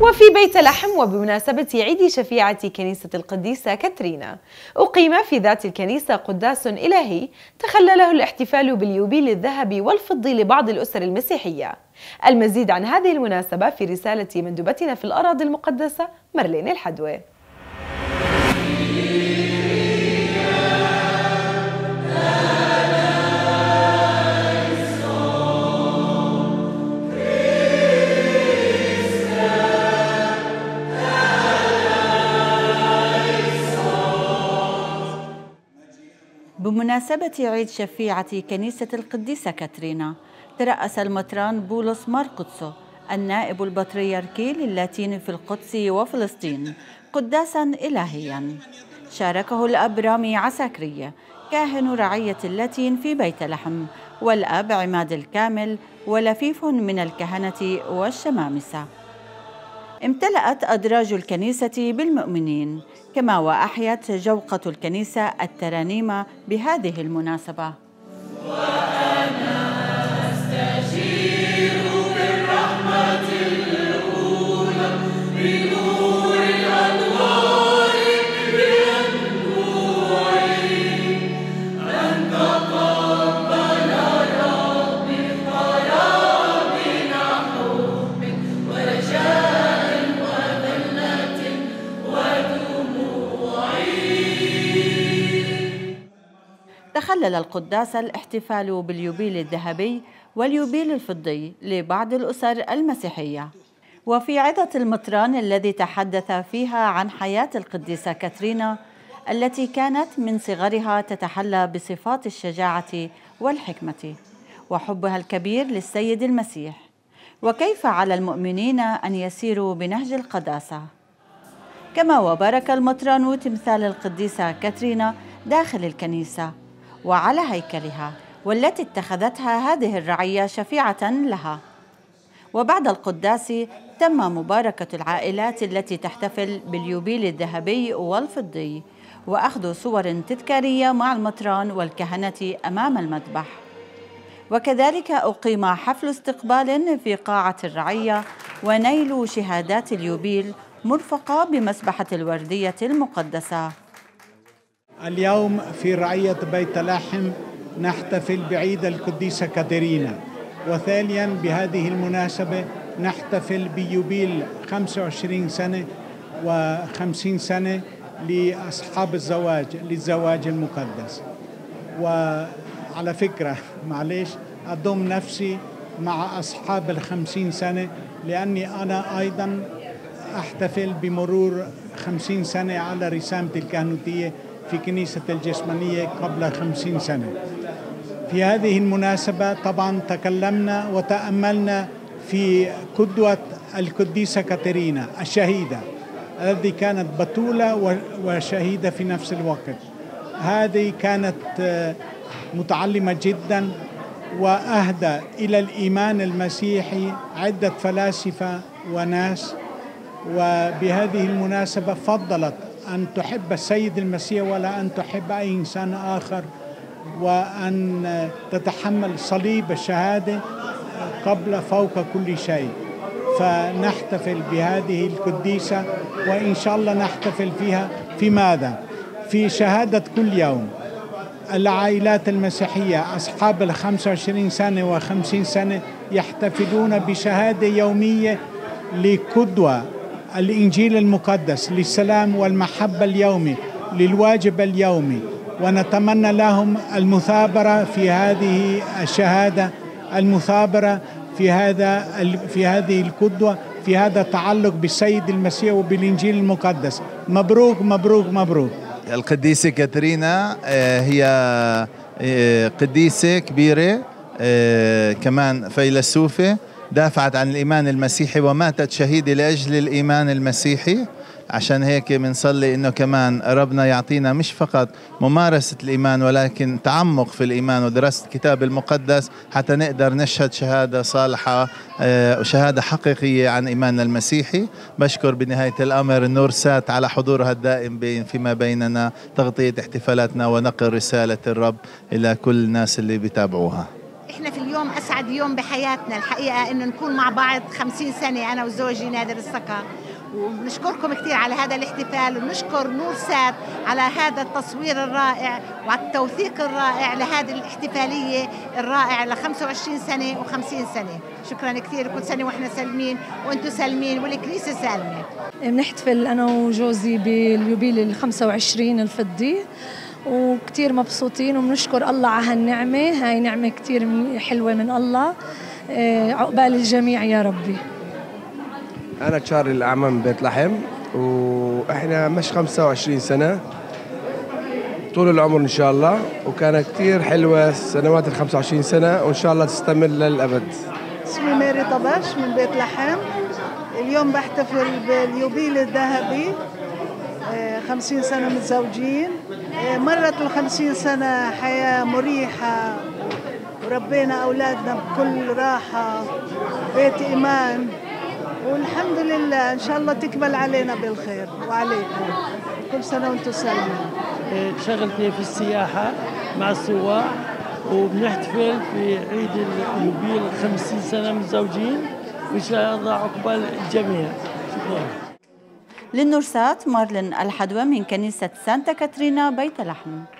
وفي بيت لحم وبمناسبة عيد شفيعة كنيسة القديسة كاترينا أقيم في ذات الكنيسة قداس إلهي تخلله الاحتفال باليوبيل الذهبي والفضي لبعض الأسر المسيحية. المزيد عن هذه المناسبة في رسالة مندوبتنا في الأراضي المقدسة مرلين الحدوى بمناسبة عيد شفيعة كنيسة القديسة كاترينا ترأس المطران بولس ماركوتسو النائب البطريركي للاتين في القدس وفلسطين قداسا إلهيا. شاركه الأب رامي عساكرية كاهن رعية اللاتين في بيت لحم والأب عماد الكامل ولفيف من الكهنة والشمامسة. امتلأت أدراج الكنيسة بالمؤمنين كما وأحيت جوقة الكنيسة الترانيم بهذه المناسبة. تخلل القداس الاحتفال باليوبيل الذهبي واليوبيل الفضي لبعض الأسر المسيحية. وفي عظة المطران الذي تحدث فيها عن حياة القديسة كاترينا التي كانت من صغرها تتحلى بصفات الشجاعة والحكمة وحبها الكبير للسيد المسيح. وكيف على المؤمنين أن يسيروا بنهج القداسة؟ كما وبارك المطران تمثال القديسة كاترينا داخل الكنيسة. وعلى هيكلها والتي اتخذتها هذه الرعية شفيعة لها. وبعد القداس تم مباركة العائلات التي تحتفل باليوبيل الذهبي والفضي وأخذ صور تذكارية مع المطران والكهنة أمام المذبح. وكذلك أقيم حفل استقبال في قاعة الرعية ونيل شهادات اليوبيل مرفقة بمسبحة الوردية المقدسة. اليوم في رعية بيت لحم نحتفل بعيد القديسة كاترينا. وثانيا بهذه المناسبة نحتفل بيوبيل 25 سنة و50 سنة لأصحاب الزواج للزواج المقدس. وعلى فكرة معلش أضم نفسي مع أصحاب الخمسين سنة لأني أنا أيضا أحتفل بمرور خمسين سنة على رسامة الكهنوتية في كنيسة الجسمانية قبل خمسين سنة. في هذه المناسبة طبعا تكلمنا وتأملنا في قدوة القديسة كاترينا الشهيدة التي كانت بتولة وشهيدة في نفس الوقت. هذه كانت متعلمة جدا وأهدى إلى الإيمان المسيحي عدة فلاسفة وناس. وبهذه المناسبة فضلت أن تحب السيد المسيح ولا أن تحب أي إنسان آخر وأن تتحمل صليب الشهادة قبل فوق كل شيء. فنحتفل بهذه القديسة وإن شاء الله نحتفل فيها في ماذا؟ في شهادة كل يوم. العائلات المسيحية أصحاب ال 25 سنة و 50 سنة يحتفلون بشهادة يومية لقدوة. الإنجيل المقدس للسلام والمحبة اليومي للواجب اليومي ونتمنى لهم المثابرة في هذه الشهادة المثابرة في هذا في هذه القدوة في هذا التعلق بالسيد المسيح وبالإنجيل المقدس. مبروك مبروك مبروك. القديسة كاترينا هي قديسة كبيرة كمان فيلسوفة. دافعت عن الإيمان المسيحي وماتت شهيدة لأجل الإيمان المسيحي. عشان هيك بنصلي إنه كمان ربنا يعطينا مش فقط ممارسة الإيمان ولكن تعمق في الإيمان ودراسة الكتاب المقدس حتى نقدر نشهد شهادة صالحة وشهادة حقيقية عن ايماننا المسيحي. بشكر بنهاية الأمر النور سات على حضورها الدائم فيما بيننا تغطية احتفالاتنا ونقل رسالة الرب إلى كل الناس اللي بيتابعوها. إحنا في اليوم أسعد يوم بحياتنا. الحقيقة إنه نكون مع بعض 50 سنة أنا وزوجي نادر السكر ونشكركم كثير على هذا الاحتفال ونشكر نور سات على هذا التصوير الرائع وعلى التوثيق الرائع لهذه الاحتفالية الرائعة ل 25 سنة و50 سنة. شكرا كثير كل سنة وإحنا سالمين وأنتم سالمين والكنيسة سالمة. بنحتفل أنا وجوزي باليوبيل ال 25 الفضي. وكثير مبسوطين وبنشكر الله على هالنعمة. هاي نعمة كثير حلوة من الله. آه، عقبال الجميع يا ربي. أنا تشارلي الأعمى من بيت لحم وإحنا مش 25 سنة. طول العمر إن شاء الله وكانت كثير حلوة سنوات ال 25 سنة وإن شاء الله تستمر للأبد. اسمي ماري طبش من بيت لحم. اليوم بحتفل باليوبيل الذهبي. 50 آه، سنة متزوجين. آه، مرت ال 50 سنة حياة مريحة. وربينا أولادنا بكل راحة. بيت إيمان. والحمد لله إن شاء الله تكمل علينا بالخير وعليكم. كل سنة وأنتم سالمين إيه، شغلتي في السياحة مع السواح وبنحتفل في عيد اليوبيل 50 سنة متزوجين. وإن شاء الله عقبال الجميع. شكرا. للنرسات مارلين الحدوى من كنيسة سانتا كاترينا بيت لحم.